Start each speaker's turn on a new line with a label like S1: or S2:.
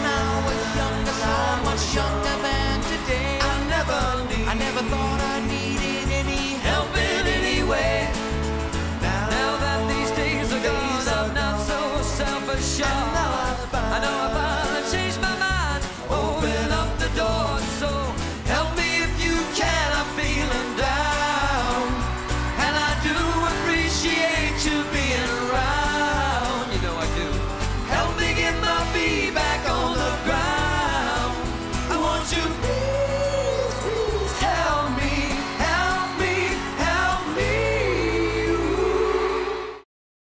S1: When
S2: I was younger, so much younger than today. I
S3: never knew.
S2: I
S1: never thought
S2: I needed any
S3: help in any way. Now, now that these days are gone, I'm not so self-assured.